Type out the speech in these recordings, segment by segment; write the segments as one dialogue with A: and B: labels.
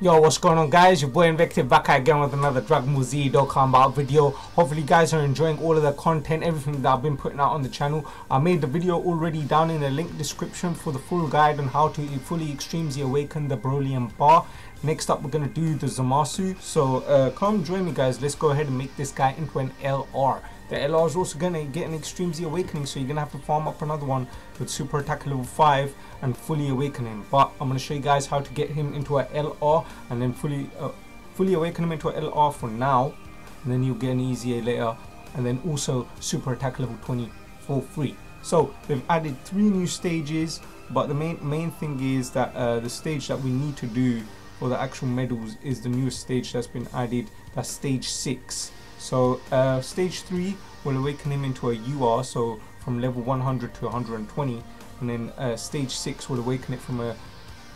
A: Yo, what's going on guys? Your boy Invective back again with another Z Dokkan video. Hopefully you guys are enjoying all of the content, everything that I've been putting out on the channel. I made the video already down in the link description for the full guide on how to fully Extreme Z awaken the Broly and Bar. Next up we're going to do the Zamasu. So uh, come join me guys, let's go ahead and make this guy into an LR. The LR is also going to get an Extreme Z Awakening, so you're going to have to farm up another one with Super Attack level 5 and fully awaken him. But I'm going to show you guys how to get him into an LR and then fully uh, fully awaken him into an LR for now. And then you'll get an EZA later. And then also Super Attack level 20 for free. So they've added three new stages, but the main main thing is that uh, the stage that we need to do for the actual medals is the newest stage that's been added. That's stage 6 so uh, stage 3 will awaken him into a UR, so from level 100 to 120, and then uh, stage 6 will awaken it from a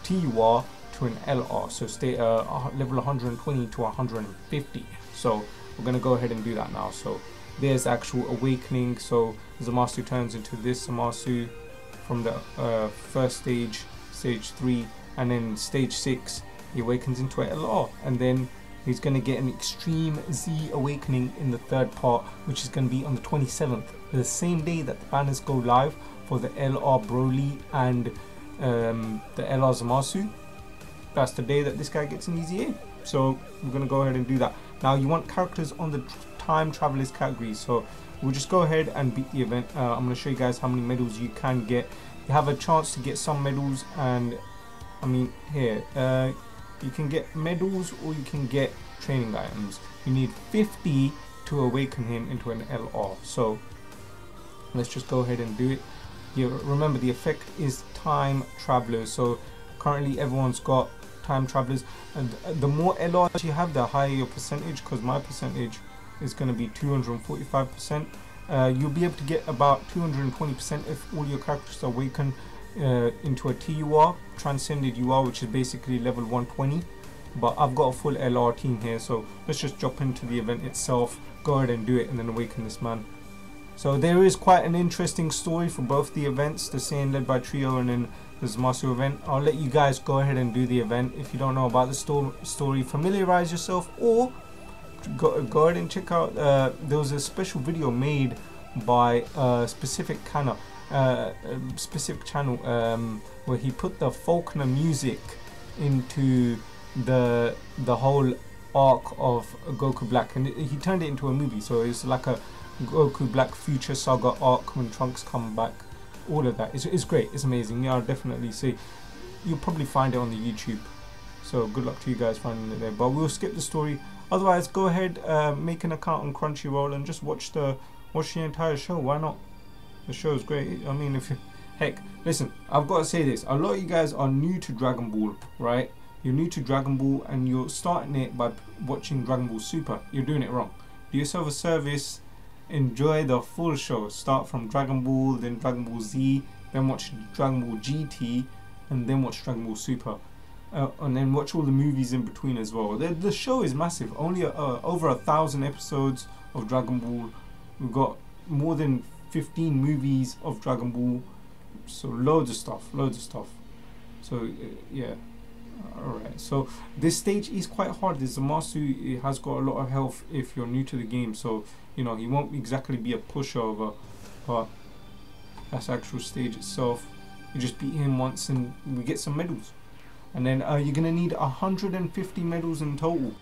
A: TUR to an LR, so stay uh, level 120 to 150. So we're to go ahead and do that now. So there's actual awakening, so Zamasu turns into this Zamasu from the uh, first stage, stage 3, and then stage 6 he awakens into it a LR, and then He's going to get an Extreme Z Awakening in the third part, which is going to be on the 27th, the same day that the banners go live for the LR Broly and um, the LR Zamasu. That's the day that this guy gets an EZA. So we're going to go ahead and do that. Now you want characters on the time travelers category. So we'll just go ahead and beat the event. Uh, I'm going to show you guys how many medals you can get. You have a chance to get some medals and I mean here. Uh, you can get medals or you can get training items. You need 50 to awaken him into an LR. So let's just go ahead and do it. You remember the effect is time travelers. So currently everyone's got time travelers and the more LRs you have the higher your percentage because my percentage is going to be 245%. Uh, you'll be able to get about 220% if all your characters awaken uh, into a TUR, Transcended UR, which is basically level 120. But I've got a full LR team here, so let's just jump into the event itself, go ahead and do it, and then awaken this man. So there is quite an interesting story for both the events, the Saiyan led by Trio and then the Zamasu event. I'll let you guys go ahead and do the event. If you don't know about the sto story, familiarize yourself or go, go ahead and check out, uh, there was a special video made by a specific of uh, specific channel um, where he put the Faulconer music into the the whole arc of Goku Black. And he turned it into a movie. So it's like a Goku Black future saga arc when Trunks come back. All of that. It's, it's great. It's amazing. Yeah I'll definitely see. You'll probably find it on the YouTube. So good luck to you guys finding it there. But we'll skip the story. Otherwise go ahead uh, make an account on Crunchyroll and just watch the watch the entire show. Why not the show is great. I mean, if you, heck, listen, I've got to say this. A lot of you guys are new to Dragon Ball, right? You're new to Dragon Ball and you're starting it by watching Dragon Ball Super. You're doing it wrong. Do yourself a service. Enjoy the full show. Start from Dragon Ball, then Dragon Ball Z, then watch Dragon Ball GT, and then watch Dragon Ball Super. Uh, and then watch all the movies in between as well. The, the show is massive. Only uh, over a thousand episodes of Dragon Ball. We've got more than 15 movies of Dragon Ball. So loads of stuff, loads of stuff. So uh, yeah. Alright, so this stage is quite hard. This Zamasu has got a lot of health if you're new to the game, so you know he won't exactly be a pushover, but that's actual stage itself. You just beat him once and we get some medals. And then uh, you're gonna need 150 medals in total.